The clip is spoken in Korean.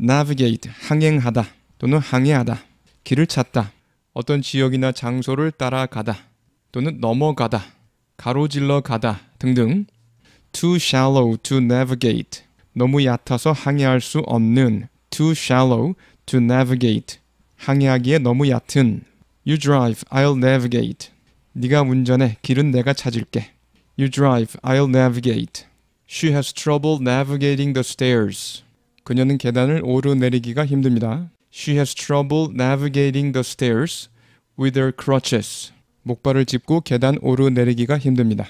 navigate 항행하다 또는 항해하다 길을 찾다 어떤 지역이나 장소를 따라가다 또는 넘어가다 가로질러 가다 등등 too shallow to navigate 너무 얕아서 항해할 수 없는 too shallow to navigate 항해하기에 너무 얕은 You drive, I'll navigate 네가 운전해 길은 내가 찾을게 You drive, I'll navigate She has trouble navigating the stairs 그녀는 계단을 오르내리기가 힘듭니다 She has trouble navigating the stairs with her crutches 목발을 짚고 계단 오르내리기가 힘듭니다